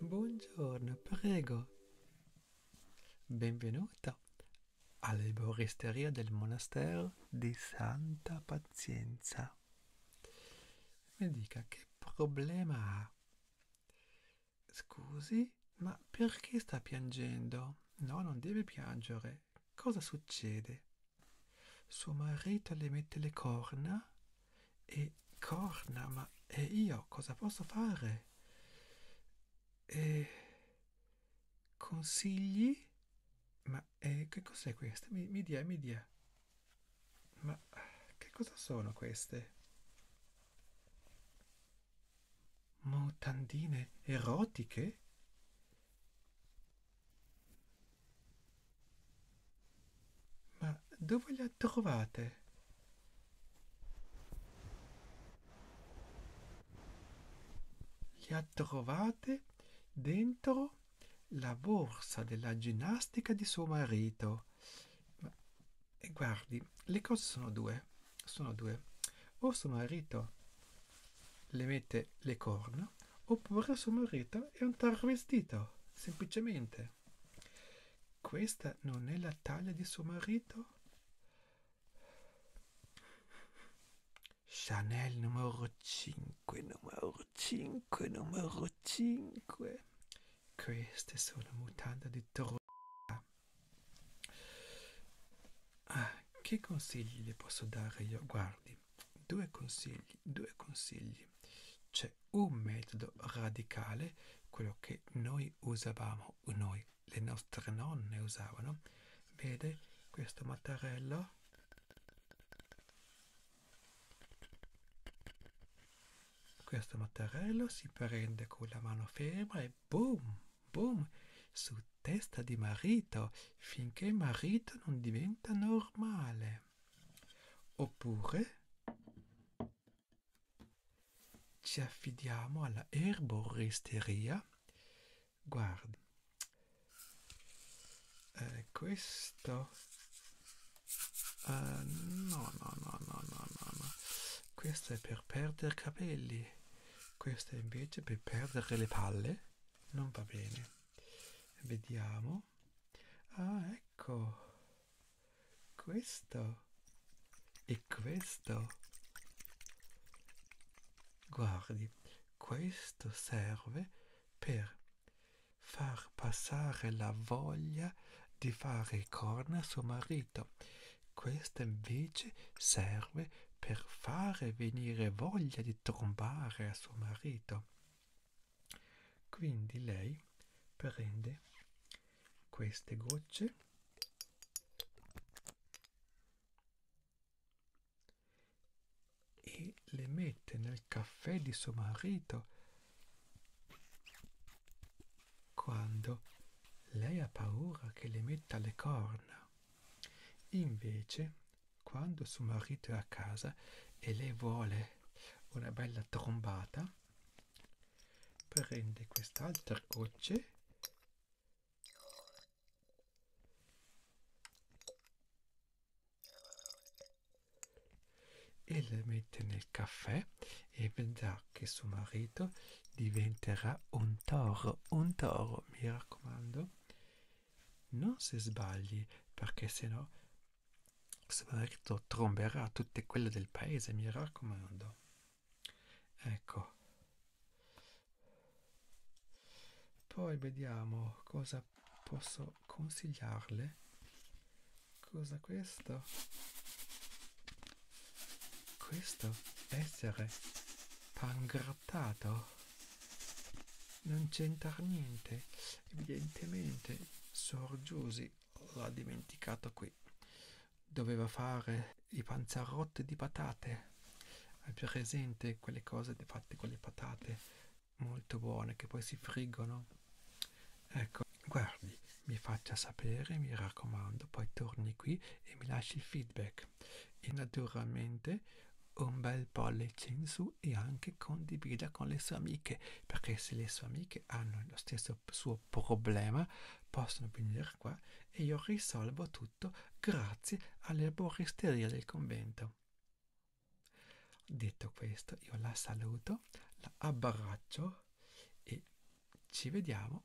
Buongiorno, prego. Benvenuto all'erboristeria del monastero di Santa Pazienza. Mi dica che problema ha? Scusi, ma perché sta piangendo? No, non deve piangere. Cosa succede? Suo marito le mette le corna? E corna, ma e io cosa posso fare? E consigli? Ma eh, che cos'è questo? Mi, mi dia, mi dia. Ma che cosa sono queste? Mutandine erotiche? Ma dove le ha trovate? Le ha trovate dentro la borsa della ginnastica di suo marito. Ma, e guardi, le cose sono due. Sono due. O suo marito le mette le corna, oppure suo marito è un travestito, semplicemente. Questa non è la taglia di suo marito? Chanel numero 5, numero 5, numero 5. Queste sono mutande di tro... Ah, che consigli le posso dare io? Guardi, due consigli, due consigli. C'è un metodo radicale, quello che noi usavamo, noi, le nostre nonne usavano. Vede questo mattarello? Questo mattarello si prende con la mano ferma e boom, boom, su testa di marito finché marito non diventa normale. Oppure ci affidiamo alla erboristeria. Guardi, eh, questo... Uh, no, no, no, no, no, no, no. Questo è per perdere capelli. Questo è invece per perdere le palle. Non va bene. Vediamo. Ah, ecco. Questo. E questo. Guardi, questo serve per far passare la voglia di fare corna a suo marito. Questo invece serve per fare venire voglia di trombare a suo marito. Quindi lei prende queste gocce e le mette nel caffè di suo marito quando lei ha paura che le metta le corna. Invece, quando suo marito è a casa e lei vuole una bella trombata, prende quest'altra gocce e le mette nel caffè e vedrà che suo marito diventerà un toro, un toro, mi raccomando. Non si sbagli, perché sennò suo marito tromberà tutte quelle del paese, mi raccomando. Ecco. Poi vediamo cosa posso consigliarle. Cosa questo? Questo essere pangrattato non c'entra niente. Evidentemente Sor Giusy l'ha dimenticato qui. Doveva fare i panzarotti di patate. Hai presente quelle cose fatte con le patate molto buone che poi si friggono? Ecco, guardi, mi faccia sapere, mi raccomando, poi torni qui e mi lasci il feedback. E naturalmente un bel pollice in su e anche condivida con le sue amiche, perché se le sue amiche hanno lo stesso suo problema, possono venire qua e io risolvo tutto grazie all'erboristeria del convento. Detto questo, io la saluto, la abbraccio e ci vediamo